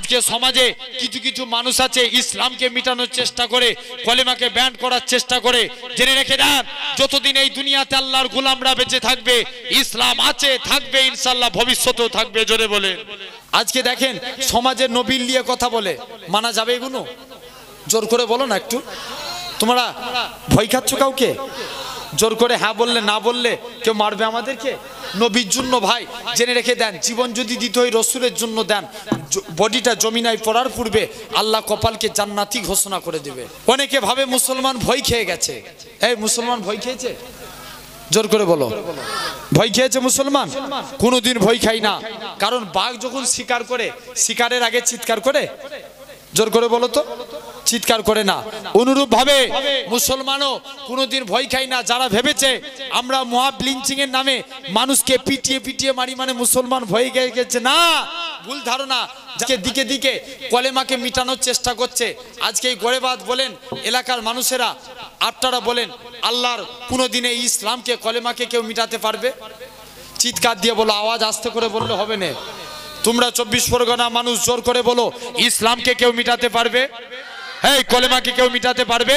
আজকে সমাজে কিছু কিছু মানুষ আছে ইসলামকে মিটানোর চেষ্টা করে, কলেমাকে ব্যান্ড করার চেষ্টা করে। জেনে রেখে দেন, যতদিন এই দুনিয়াতে আল্লাহর গোলামরা বেঁচে থাকবে, ইসলাম আছে, থাকবে ইনশাল্লাহ ভবিষ্যতেও থাকবে, জোরে বলে আজকে দেখেন সমাজের নবীল নিয়ে কথা বলে, মানা যাবে এগুলো? জোর করে বলো না একটু। তোমরা ভয় খাচ্ছ কাউকে? জোর করে হ্যাঁ বললে, না বললে কেউ মারবে আমাদেরকে? নবীর জন্য ভাই, জেনে রেখে দেন, জীবন যদি দিতে হয় রসুলের জন্য দেন বডিটা জমিনায় পড়ার পূর্বে আল্লাহ কপালকে জান্নাতি ঘোষণা করে দেবে। অনেকে ভাবে মুসলমান ভয় খেয়ে গেছে। এই মুসলমান ভয় খেয়েছে? জোর করে বলো। ভয় খেয়েছে মুসলমান? কোনোদিন ভয় খাই না। কারণ বাঘ যখন শিকার করে, শিকারের আগে চিৎকার করে, জোর করে বলো তো। চিৎকার করে না। অনুরূপ ভাবে মুসলমানও কোনোদিন ভয় খাই না। যারা ভেবেছে আমরা মহা ব্লিঞ্চিং এর নামে মানুষকে পিটিয়ে পিটিয়ে মারি মানে মুসলমান ভয় গিয়ে গেছে, না। ভুল ধারণা। যাকে দিকে দিকে কলেমাকে মিটানোর চেষ্টা করছে। আজকে এই গড়েবাদ বলেন, এলাকার মানুষেরা আপনারা বলেন, আল্লাহর কোনোদিনে ইসলামকে, কলেমাকে কেউ মিটাতে পারবে? চিৎকার দিয়ে বলো, আওয়াজ আস্তে করে বললে হবে না। তোমরা চব্বিশ পরগনা মানুষ জোর করে বলো, ইসলামকে কেউ মিটাতে পারবে? এই কলেমাকে কেউ মিটাতে পারবে?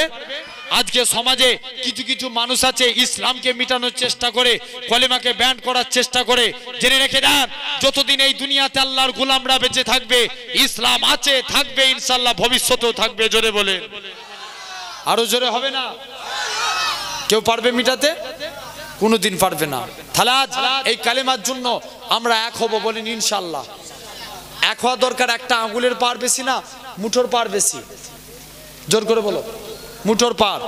আজকে সমাজে কিছু কিছু মানুষ আছে, ইসলামকে মিটানোর চেষ্টা করে, কলেমাকে ব্যান্ড করার চেষ্টা করে। জেনে রেখে দেন, যতদিন এই দুনিয়াতে আল্লাহর গোলামরা বেঁচে থাকবে, ইসলাম আছে, থাকবে ইনশাল্লাহ ভবিষ্যতেও থাকবে, জোরে বলে আরও জোরে হবে না? কেউ পারবে মিটাতে? কোনোদিন পারবে না। তাহলে আজ এই কালেমার জন্য আমরা এক হব বলেন ইনশাল্লাহ এক হওয়া দরকার, একটা আঙ্গুলের পার বেশি না, মুঠোর পার বেশি। জোর করে বলো। মুঠোর পার।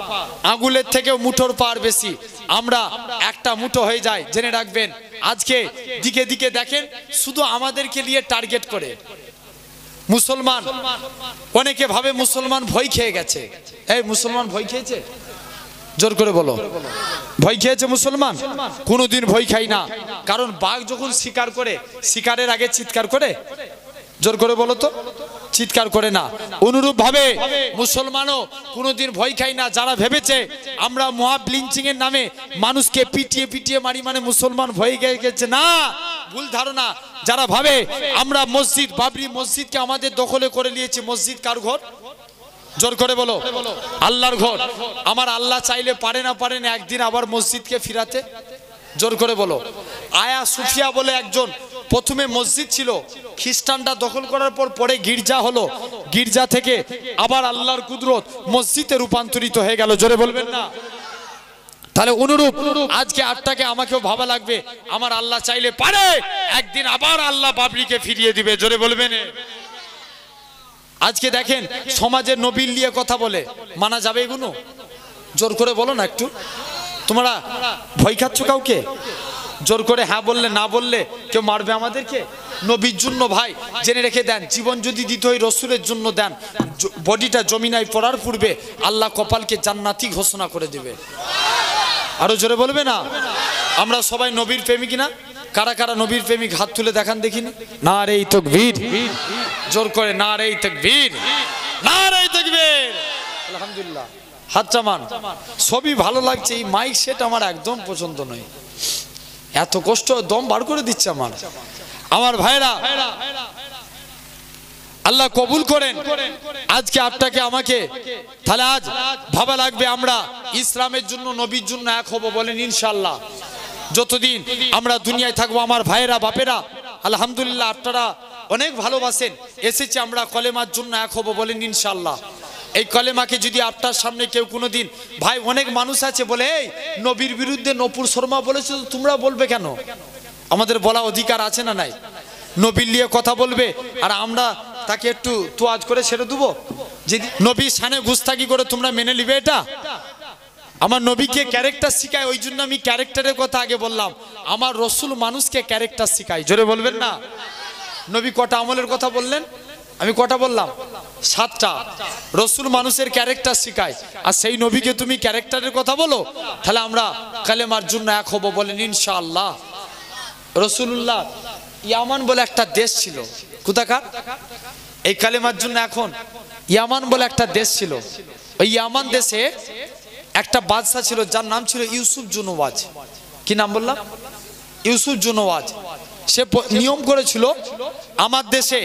আঙ্গুলের থেকেও মুঠোর পার বেশি। আমরা একটা মুঠো হয়ে যায় জেনে রাখবেন। আজকে দিকে দিকে দেখেন, শুধু আমাদেরকে নিয়ে টার্গেট করে। মুসলমান, অনেকে ভাবে মুসলমান ভয় খেয়ে গেছে। এই, মুসলমান ভয় খেয়েছে? জোর করে বলো। ভয় খেয়েছে মুসলমান? কোনোদিন ভয় খাই না। কারণ বাঘ যখন শিকার করে, শিকারের আগে চিৎকার করে জোর করে বলো তো? চিৎকার করে না। অনুরূপ ভাবে মুসলমানও কোনোদিন ভয় খাই না। যারা ভেবেছে আমরা মহা ব্লিঞ্চিং এর নামে মানুষকে পিটিয়ে পিটিয়ে মারি মানে মুসলমান ভয় গিয়ে গেছে, না। ভুল ধারণা। যারা ভাবে আমরা মসজিদ, বাবরি মসজিদকে আমাদের দখলে করে নিয়েছি, মসজিদ কার ঘর? জোর করে বলো। আল্লাহর ঘর। আমার আল্লাহ চাইলে পারে না পারে না একদিন আবার মসজিদকে ফিরাতে? জোর করে বলো। আয়া সুফিয়া বলে একজন প্রথমে মসজিদ ছিল, খ্রিস্টানরা দখল করার পর পরে গির্জা হলো। গির্জা থেকে আবার আল্লাহর কুদরত মসজিদে রূপান্তরিত হয়ে গেল। জোরে বলবেন না? তাহলে অনুরূপ, আজকে আটটাকে আমাকেও ভাবা লাগবে। আমার আল্লাহ চাইলে পারে, একদিন আবার আল্লাহ বাবরিকে ফিরিয়ে দিবে। জোরে বলবেন? আজকে দেখেন সমাজের নবীল নিয়ে কথা বলে। মানা যাবে এগুলো? জোর করে বলো না একটু। তোমরা ভয় খাচ্ছ কাউকে? জোর করে হ্যাঁ বললে, না বললে কেউ মারবে আমাদেরকে? নবীর জন্য ভাই, জেনে রেখে দেন, জীবন যদি দিতে হয় রসুলের জন্য দেন বডিটা জমিনায় পড়ার পূর্বে আল্লাহ কপালকে জান্নাতি ঘোষণা করে দেবে। আরও জোরে বলবে না? আমরা সবাই নবীর প্রেমিক না? কারা কারা নবীর প্রেমিক? হাত তুলে দেখান দেখিনি? না রে তো বীর জোর করে না রে তকবীর। না রে তকবীর। আলহামদুলিল্লাহ। হাত চামান। সবই ভালো লাগছে, এই মাইক সেট আমার একদম পছন্দ নয়। এত কষ্ট দম বার করে দিচ্ছে আমার। আমার ভাইরা, আল্লাহ কবুল করেন। আজকে আপনাকে, আমাকে, তাহলে আজ ভাবা লাগবে আমরা ইসলামের জন্য, নবীর জন্য এক হব বলেন ইনশাল্লাহ যতদিন আমরা দুনিয়ায় থাকব, আমার ভাইয়েরা, বাপেরা, আলহামদুলিল্লাহ আপনারা অনেক ভালোবাসেন। এসেছি আমরা কলেমার জন্য এক হব বলেন ইনশাল্লাহ এই কলেমাকে যদি আপনার সামনে কেউ কোনো দিন ভাই, অনেক মানুষ আছে, বলে, এই নবীর বিরুদ্ধে নপুর শর্মা বলেছে তোমরা বলবে কেন? আমাদের বলা অধিকার আছে না নাই? নবীর নিয়ে কথা বলবে, আর আমরা তাকে একটু তোয়াজ করে ছেড়ে দেবো? যদি নবী সানে গুস্তাকি করে তোমরা মেনে নিবে এটা? আমার নবীকে ক্যারেক্টার শিখায়, ওই জন্য আমি ক্যারেক্টারের কথা আগে বললাম। আমার রসুল মানুষকে ক্যারেক্টার শিখায়। জোরে বলবেন না? নবী কটা আমলের কথা বললেন? আমি কটা বললাম? সাতটা। রসুল মানুষের ক্যারেক্টার শিখায়। আর সেই নবীকে তুমি ক্যারেক্টারের কথা বলো, তাহলে আমরা কালেমার জন্য এক হব বলেন, ইনশাআল্লাহ। রসুল্লাহ ইয়ামান বলে একটা দেশ ছিল। কোথাকার? এই কালেমার জন্য এখন ইয়ামান বলে একটা দেশ ছিল। ওই ইয়ামান দেশে একটা বাদশা ছিল, যার নাম ছিল ইউসুফ জুনওয়াজ। কি নাম বললাম? ইউসুফ জুনওয়াজ। সে নিয়ম করেছিল, আমার দেশে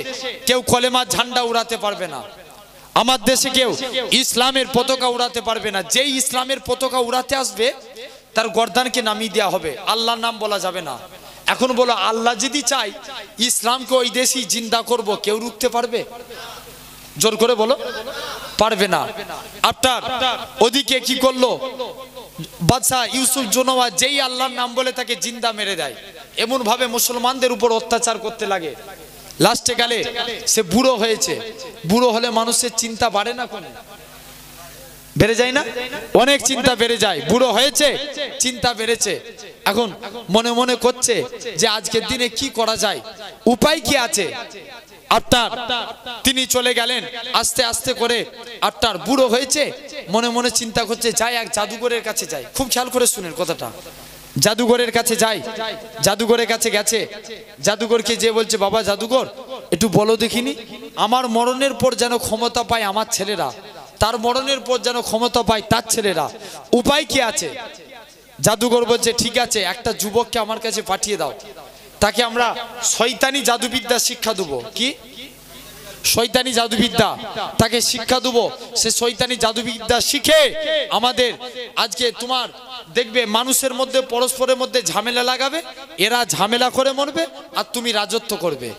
কেউ কলেমার ঝান্ডা উড়াতে পারবে না। আমার দেশে কেউ ইসলামের পতাকা উড়াতে পারবে না। যেই ইসলামের পতাকা উড়াতে আসবে, তার গর্দানকে নামিয়ে দেওয়া হবে। আল্লাহর নাম বলা যাবে না। এখন বলো, আল্লাহ যদি চাই ইসলামকে ওই দেশই জিন্দা করব, কেউ রুখতে পারবে? জোর করে বলো, পারবে না। আপনার ওদিকে কি করল? বাদশাহ ইউসুফ জোনোয়া যেই আল্লাহর নাম বলে তাকে জিন্দা মেরে দেয়। এমন ভাবে মুসলমানদের উপর অত্যাচার করতে লাগে। লাস্টে গেলে সে বুড়ো হয়েছে। বুড়ো হলে মানুষের চিন্তা বাড়ে না কোনো? বেড়ে যায় না? অনেক চিন্তা বেড়ে যায়। বুড়ো হয়েছে, চিন্তা বেড়েছে। এখন মনে মনে করছে যে আজকের দিনে কি করা যায়? উপায় কি আছে? আপনার তিনি চলে গেলেন। আস্তে আস্তে করে আপনার বুড়ো হয়েছে। মনে মনে চিন্তা করছে, যাই এক জাদুঘরের কাছে যাই। খুব খেয়াল করে শুনেন কথাটা। জাদুঘরের কাছে যাই। জাদুঘরের কাছে গেছে। জাদুঘরকে যে বলছে, বাবা, জাদুঘর, একটু বলো দেখিনি, আমার মরণের পর যেন ক্ষমতা পায় আমার ছেলেরা। তার মরণের পর যেন ক্ষমতা পায় তার ছেলেরা। উপায় কি আছে? জাদুঘর বলছে, ঠিক আছে, একটা যুবককে আমার কাছে পাঠিয়ে দাও। তাকে আমরা শয়তানি জাদুবিদ্যা শিক্ষা দেবো। কি? শৈতানি জাদুবিদ্যা, তাকে শিক্ষা দেবো। সে শৈতানি জাদুবিদ্যা শিখে আমাদের আজকে তোমার দেখবে মানুষের মধ্যে, পরস্পরের মধ্যে ঝামেলা লাগাবে, এরা ঝামেলা করে মরবে আর তুমি রাজত্ব করবে।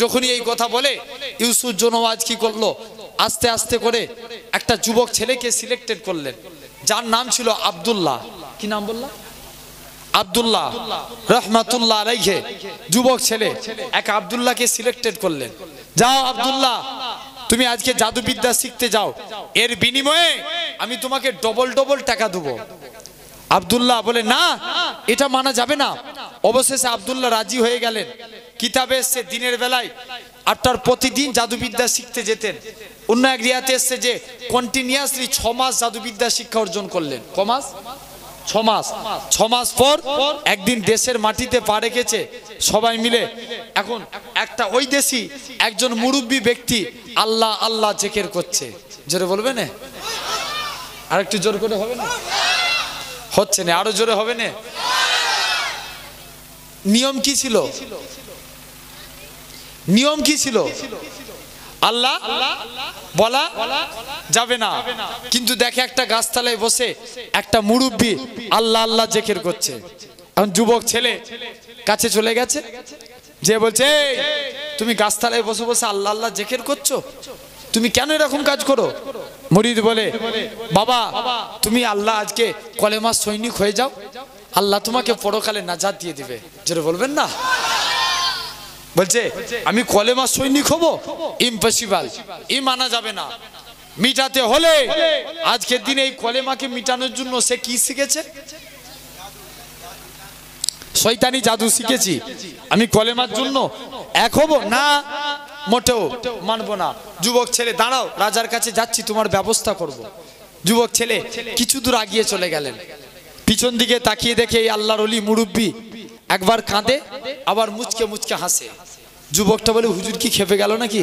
যখনই এই কথা বলে, ইউসুফ জনওয়াজ কি করল? আস্তে আস্তে করে একটা যুবক ছেলেকে সিলেক্টেড করলেন, যার নাম ছিল আব্দুল্লাহ। কি নাম বললাম আব্দুল্লাহ, রহমাতুল্লাহ আলাইহে। যুবক ছেলে, এক আব্দুল্লাহকে সিলেক্টেড করলেন। যাও আবদুল্লাহ, তুমি আজকে জাদুবিদ্যা শিখতে যাও। এর বিনিময়ে আমি তোমাকে ডবল ডবল টাকা দেবো। আব্দুল্লাহ বলে, না, এটা মানা যাবে না। অবশেষে আবদুল্লাহ রাজি হয়ে গেলেন। কিতাবে এসছে, দিনের বেলায় আর তার প্রতিদিন জাদুবিদ্যা শিখতে যেতেন। অন্য এক রিয়াতে এসছে যে কন্টিনিউয়াসলি ছ মাস জাদুবিদ্যা শিক্ষা অর্জন করলেন। ক মাস? ছমাস। ছ পর একদিন দেশের মাটিতে পা রেখেছে সবাই মিলে। এখন একটা ওই দেশি একজন মুরব্বী ব্যক্তি আল্লাহ আল্লাহ জেকের করছে। জোরে বলবে না? আর একটু জোর করে হবে না? হচ্ছে না? আরও জোরে হবে না? নিয়ম কি ছিল? নিয়ম কি ছিল? আল্লাহ বলা যাবে না। কিন্তু দেখে একটা গাছতলায় বসে একটা মুরব্বী আল্লাহ আল্লাহ জেকের করছে। এখন যুবক ছেলে কাছে চলে গেছে। যে বলছে "এই, তুমি গাছতলায় বসে বসে আল্লাহ আল্লাহ জেকের করছ? তুমি কেন এরকম কাজ করো? মরিদ বলে বাবা তুমি আল্লাহ আজকে কলেমাস সৈনিক হয়ে যাও। আল্লাহ তোমাকে পরকালে নাজাত দিয়ে দিবে। যেটা বলবেন না? বলছে, আমি কলেমা সৈনিক হব? ইম্পসিবল ই মানা যাবে না। মিটাতে হলে আজকের দিনে এই কলেমাকে মিটানোর জন্য সে কি শিখেছে? শয়তানি জাদু শিখেছি। আমি কলেমার জন্য এক হব না, মোটেও মানবো না। যুবক ছেলে, দাঁড়াও, রাজার কাছে যাচ্ছি, তোমার ব্যবস্থা করব। যুবক ছেলে, কিছু দূর আগিয়ে চলে গেলেন। পিছন দিকে তাকিয়ে দেখে এই আল্লাহর অলি মুরব্বী। একবার কাঁদে, আবার মুচকে মুচকে হাসে। যুবকটা বলে, হুজুর কি খেপে গেল নাকি?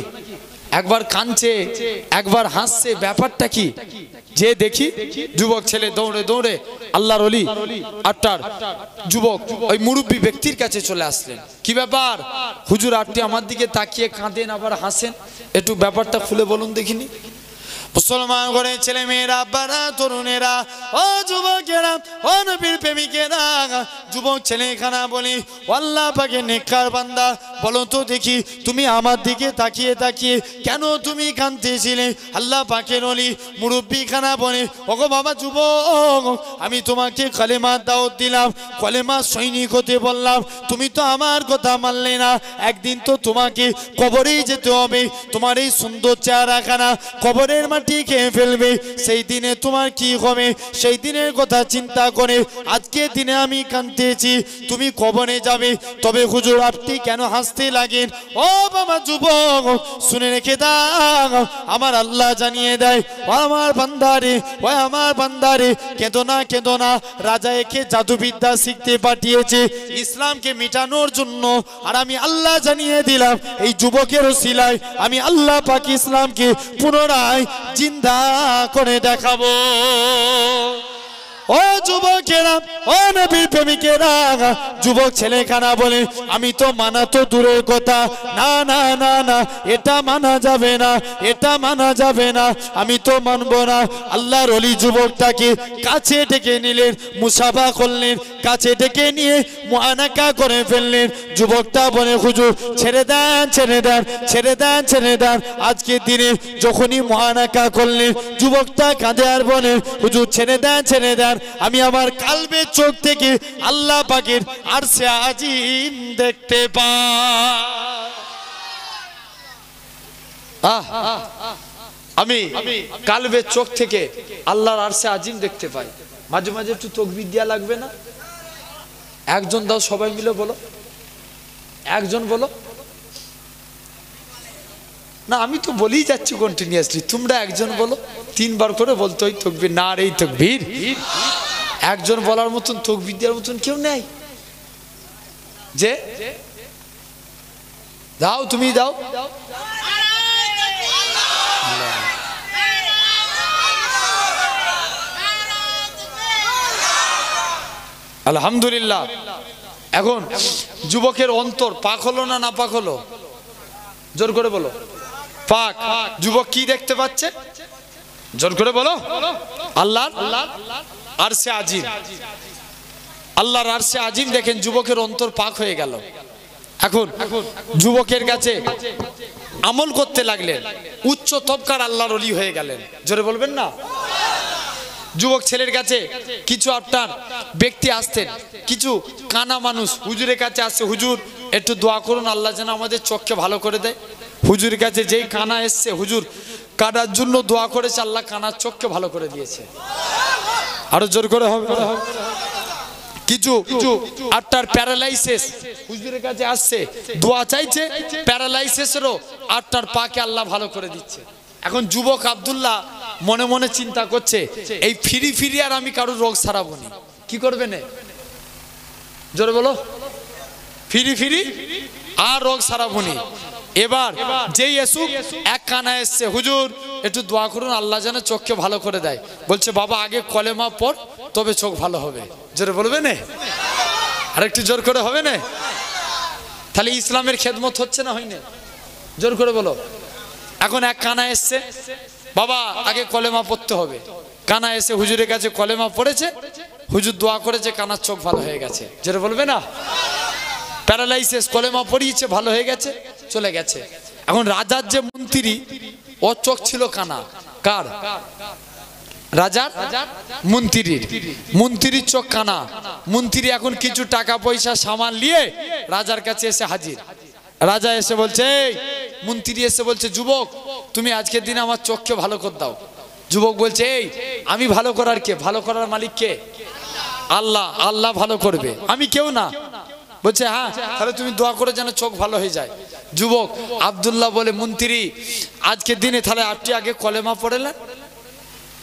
একবার কাঁদছে, একবার হাসছে, ব্যাপারটা কি? যে দেখি যুবক ছেলে দৌড়ে দৌড়ে আল্লাহর অলি আটটার যুবক, ওই মুরব্বী ব্যক্তির কাছে চলে আসলেন। কি ব্যাপার? হুজুর আটটি আমার দিকে তাকিয়ে কাঁদেন, আবার হাসেন? একটু ব্যাপারটা খুলে বলুন দেখিনি? মুসলমান করে ছেলে মেয়েরা বাড়া তরুণেরা, ও যুবকেরা, ও নবীর প্রেমিকেরা, যুবক ছেলে খানা বলি, আল্লাহ পাকে নেককার বান্দা, বলো তো দেখি তুমি আমার দিকে তাকিয়ে তাকিয়ে কেন তুমি কাঁদতেছিলে? আল্লাহ পাকের নলি মুরব্বী খানা বলে, ওগো বাবা যুবক, আমি তোমাকে কলেমা দাওয়াত দিলাম, কলেমা সৈনিক হতে বললাম, তুমি তো আমার কথা মানলে না, একদিন তো তোমাকে কবরেই যেতে হবে, তোমার এই সুন্দর চেহারাখানা, কবরের মাটি খেয়ে ফেলবে। সেই দিনে তোমার কি হবে? সেই দিনের কথা চিন্তা করে আজকে দিনে আমি কাঁদতেছি। তুমি কবরে যাবে। তবে হুজুর, আপনি কেন হাসতে লাগেন? ও বাবা যুবক, শুনে রেখে দাও। আমার আল্লাহ জানিয়ে দেয়, ও আমার বান্দারে, ও আমার বান্দারে, কেঁদো না কেঁদো না। রাজা একে জাদুবিদ্যা শিখতে পাঠিয়েছে, ইসলামকে মিটানোর জন্য। আর আমি আল্লাহ জানিয়ে দিলাম, এই যুবকের শিলায় আমি আল্লাহ পাক ইসলামকে পুনরায় জিন্দা করে দেখাবো। ও যুবকেরা, ও নবীর প্রেমিকেরা, যুবক ছেলে কানা বলে, আমি তো মানা তো দূরের কথা। না না না না, এটা মানা যাবে না, এটা মানা যাবে না, আমি তো মানবো না। আল্লাহর অলি যুবকটাকে কাছে ডেকে নিলেন, মুসাফা করলেন, কাছে ডেকে নিয়ে মুআনাকা করে ফেললেন। যুবকটা বলে, হুজুর, ছেড়ে দেন ছেড়ে দেন ছেড়ে দেন ছেড়ে দেন। আজকের দিনে যখনই মহানাকা করলেন, যুবকটা কাঁদে আর বলে, হুজুর, ছেড়ে দেন ছেড়ে দেন। আমি আমার কালবের চোখ থেকে আল্লাহ পাকের আর সে আজিম দেখতে আহ, আমি কালবের চোখ থেকে আল্লাহর আরশে আজিম দেখতে পাই। মাঝে মাঝে একটু তকবির দেওয়া লাগবে না? একজন দাও সবাই মিলে বলো। একজন বলো। না, আমি তো বলেই যাচ্ছি কন্টিনিউয়াসলি তোমরা একজন বলো, তিনবার করে বলতো ওই তকবির। না আর এই তকবির। একজন বলার মতন, তকবির দেওয়ার মতন কেউ নেই। যে? দাও, তুমি দাও। আলহামদুলিল্লাহ। এখন, যুবকের অন্তর পাক হলো না না পাক হলো? জোর করে বলো। পাক। যুবক কি দেখতে পাচ্ছে? জোর করে বলো। আল্লাহ আর সে আজিম। আল্লাহর আর সে আজিম দেখেন যুবকের অন্তর পাক হয়ে গেল। এখন যুবকের কাছে আমল করতে লাগলেন, উচ্চ তবকার আল্লাহর অলি হয়ে গেলেন। জোরে বলবেন না? যুবক ছেলের কাছে কিছু আপনার ব্যক্তি আসতেন, কিছু কানা মানুষ হুজুরের কাছে আসছে, হুজুর, একটু দোয়া করুন, আল্লাহ যেন আমাদের চোখকে ভালো করে দেয়। হুজুরের কাছে যেই কানা এসছে, হুজুর কানার জন্য দোয়া করেছে, আল্লাহ কানার চোখকে ভালো করে দিয়েছে। আরও জোর করে হবে। কিছু আটটার প্যারালাইসিস। হুজুরের কাছে আসছে। দোয়া চাইছে, প্যারালাইসিসেরও আটটার পাকে আল্লাহ ভালো করে দিচ্ছে। এখন যুবক আব্দুল্লাহ মনে মনে চিন্তা করছে, এই ফিরি ফিরি আর আমি কারোর রোগ সারাবো নি। কি করবে নে? জোরে বলো। ফিরি ফিরি আর রোগ সারাবো নি। এবার যেই এসুক এক কানা এসছে হুজুর একটু দোয়া করুন আল্লাহ যেন চোখকে ভালো করে দেয়। বলছে বাবা আগে কলেমা পর তবে চোখ ভালো হবে। জোরে বলবে নে? আর একটু জোর করে হবে না? তাহলে ইসলামের খেদমত হচ্ছে না হয়নি? জোর করে বলো। এখন এক কানা এসছে বাবা আগে কলেমা পড়তে হবে। কানা এসে হুজুরের কাছে কলেমা পড়েছে হুজুর দোয়া করেছে কানার চোখ ভালো হয়ে গেছে। যেটা বলবে না? প্যারালাইসিস কলেমা পড়িয়েছে ভালো হয়ে গেছে। চলে গেছে। এখন রাজার যে মন্ত্রী ও চোখ ছিল কানা। কার? রাজার মন্ত্রীর। মন্ত্রীর চোখ কানা। মন্ত্রী এখন কিছু টাকা পয়সা সামান নিয়ে রাজার কাছে এসে হাজির। রাজা এসে বলছে "এই, মন্ত্রী এসে বলছে যুবক তুমি আজকের দিনে আমার চোখকে ভালো করে দাও। যুবক বলছে এই আমি ভালো করার কে? ভালো করার মালিক কে? আল্লাহ আল্লাহ ভালো করবে। আমি কেউ না। বলছে হ্যাঁ তাহলে তুমি দোয়া করে যেন চোখ ভালো হয়ে যায়। যুবক আব্দুল্লাহ বলে, মন্ত্রী, আজকের দিনে তাহলে আপনি আগে কলেমা পড়েলেন?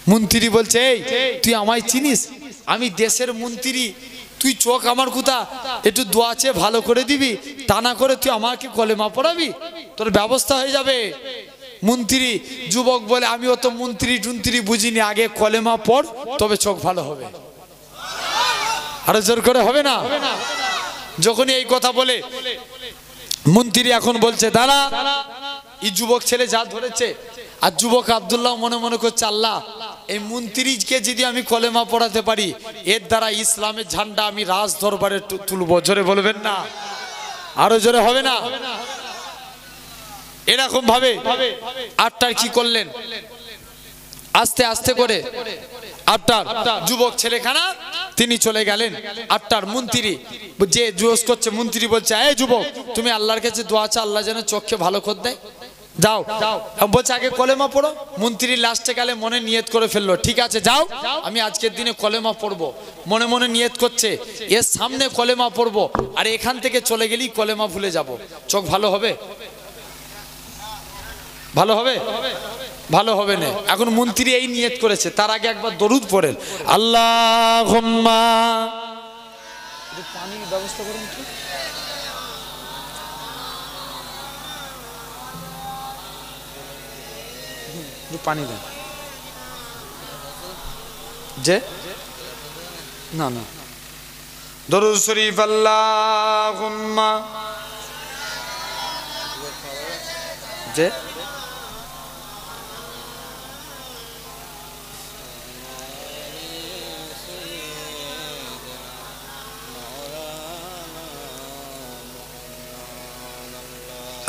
মন্ত্রী বলছে, এই, তুই আমায় চিনিস? আমি দেশের মন্ত্রী। তুই চোখ আমার কোথা একটু দোয়া চেয়ে ভালো করে দিবি। তা না করে তুই আমাকে কলেমা পড়াবি? তোর ব্যবস্থা হয়ে যাবে। মন্ত্রী, যুবক বলে, আমি অত মন্ত্রী টুন্ত্রী বুঝিনি। আগে কলেমা পড়, তবে চোখ ভালো হবে। আরও জোর করে হবে না? যখনই এই কথা বলে মন্ত্রী এখন বলছে, দাঁড়া, এই যুবক ছেলে যা ধরেছে, আর যুবক আবদুল্লাহ মনে মনে করছে, আল্লাহ, এই মন্ত্রীকে যদি আমি কলেমা পড়াতে পারি, এর দ্বারা ইসলামের ঝান্ডা আমি রাজ দরবারে তুলবো। জোরে বলবেন না? আরও জোরে হবে না? এরকম ভাবে আটটার কি করলেন? আস্তে আস্তে করে আটটার যুবক ছেলেখানা, তিনি চলে গেলেন আটটার মন্ত্রী। যে জোশ করছে, মন্ত্রী বলছে, এই যুবক, তুমি আল্লাহর কাছে দোয়া চা আল্লাহ যেন চোখকে ভালো করে দেয়। যাও বলছে, আগে কলেমা পড়ো। মন্ত্রী লাস্টে গেলে মনে নিয়ত করে ফেলল, ঠিক আছে, যাও, আমি আজকের দিনে কলেমা পড়ব। মনে মনে নিয়ত করছে এর সামনে কলেমা পড়ব, আর এখান থেকে চলে গেলেই কলেমা ভুলে যাব। চোখ ভালো হবে? ভালো হবে? ভালো হবে না। এখন মন্ত্রী এই নিয়ত করেছে, তার আগে একবার দরুদ পড়েন। আল্লাহ পানির ব্যবস্থা করুন তো। পানি দেন। যে? না না। দরুদ শরীফ, আল্লাহুম্মা। যে?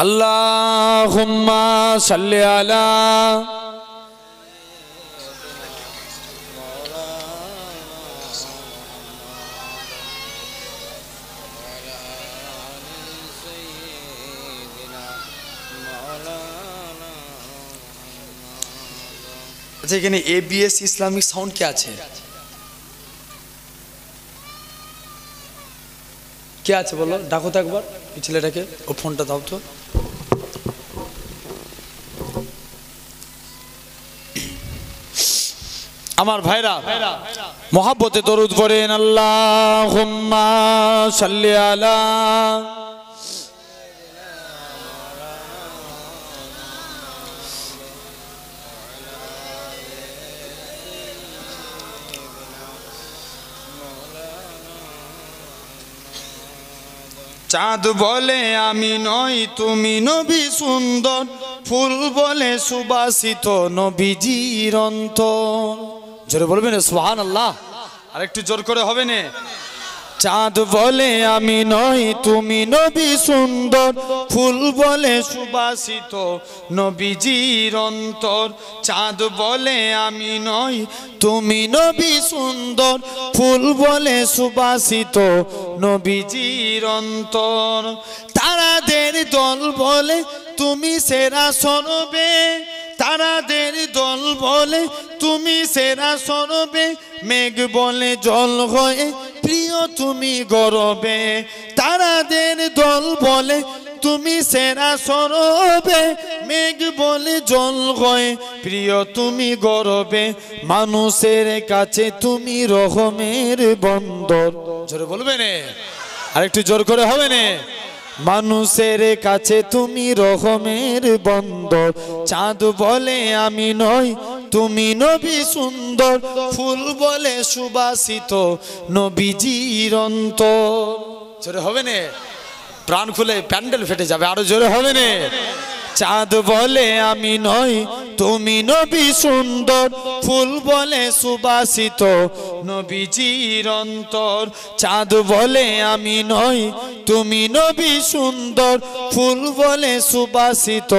আল্লাহুম্মা সাল্লি আলা আচ্ছা এখানে এবিএস ইসলামিক সাউন্ড কে আছে? কে আছে বলো? ডাকো তো একবার ছেলেটাকে, ও ফোনটা দাও তো। আমার ভাইরা, মহাব্বতে দরুদ পড়েন আল্লাহ চাঁদ বলে আমি নই, তুমি নবী সুন্দর। ফুল বলে সুবাসিত নবীজির অন্তর। জোরে বলবেন সুহান আল্লাহ আর একটু জোর করে হবে না। চাঁদ বলে আমি নই তুমি নবী সুন্দর। ফুল বলে সুবাসিত নবীজির অন্তর। চাঁদ বলে আমি নই তুমি নবী সুন্দর। ফুল বলে সুবাসিত নবীজির অন্তর। তারাদের দল বলে তুমি সেরা সরবে তারাদের দল বলে তুমি সেরা সরবে মেঘ বলে জল হয়ে, প্রিয় তুমি গরবে। তারাদের দল বলে তুমি সেরা সরবে মেঘ বলে জল হয়ে, প্রিয় তুমি গরবে। মানুষের কাছে তুমি রহমের বন্দর। জোরে বলবে নে? আরেকটু জোর করে হবে না? মানুষের কাছে তুমি রহমের বন্দর। চাঁদ বলে আমি নই, তুমি নবী সুন্দর। ফুল বলে সুবাসিত নবীজির অন্তর। জোরে হবে না? প্রাণ খুলে প্যান্ডেল ফেটে যাবে, আরও জোরে হবে না? চাঁদ বলে আমি নই, তুমি নবী সুন্দর। ফুল বলে সুবাসিত নবীজির অন্তর। চাঁদ বলে আমি নই, তুমি নবী সুন্দর। ফুল বলে সুবাসিত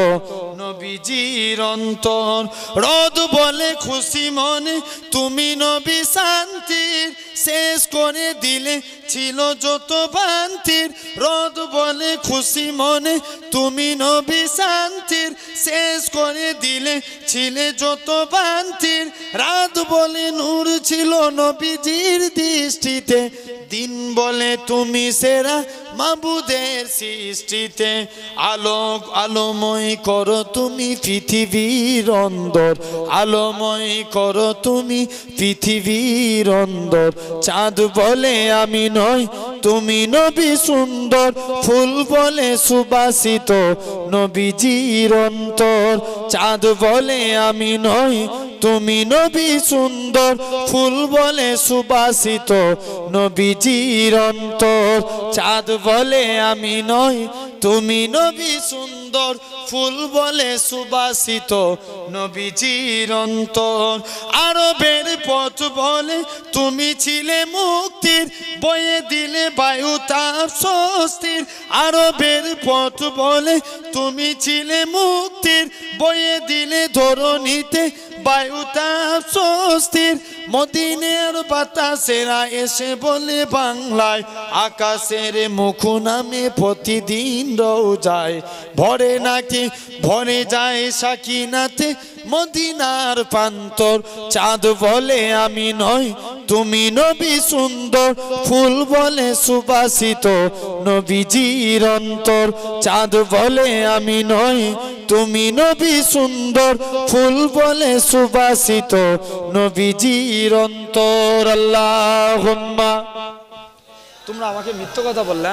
নবীজির অন্তর। রদ বলে খুশি মনে, তুমি নবী শান্তির। শেষ করে দিলে ছিল যত বান্তির। রদ বলে খুশি মনে তুমি নবী শান্তির। শেষ করে দিলে ছিলে যত বান্তির। রাত বলে নূর ছিল নবীজির দৃষ্টিতে। দিন বলে তুমি সেরা মাবুদের সৃষ্টিতে। আলোক আলোময় করো তুমি পৃথিবীর অন্দর। আলোময় করো তুমি পৃথিবীর অন্দর। চাঁদ বলে আমি নয় তুমি নবী সুন্দর। ফুল বলে সুবাসিত নবীজির অন্তর। চাঁদ বলে আমি নই তুমি নবী সুন্দর, ফুল বলে সুবাসিত, নবীজির অন্তর। চাঁদ বলে আমি নই, তুমি নবী সুন্দর। ফুল বলে সুবাসিত নবীজির অন্তর। আরবের পথ বলে তুমি ছিলে মুক্তির, বয়ে দিলে বায়ু তাপ স্বস্তির। আরবের পথ বলে তুমি ছিলে মুক্তির, বয়ে দিলে ধরণীতে বায়ু তাপ স্বস্তির। মদিনের বাতাসেরা এসে বলে বাংলায়, আকাশের মুখ নামে প্রতিদিন রও যায় ভরে নাকি? ভরে যায় সাকিনাতে মদিনার প্রান্তর। চাঁদ বলে, আমি নই, তুমি নবী সুন্দর। ফুল বলে, সুবাসিত নবীজির অন্তর। চাঁদ বলে, আমি নই, তুমি নবী সুন্দর। ফুল বলে, সুবাসিত নবীজির অন্তর। আল্লাহ তোমরা আমাকে মিথ্য কথা বললে।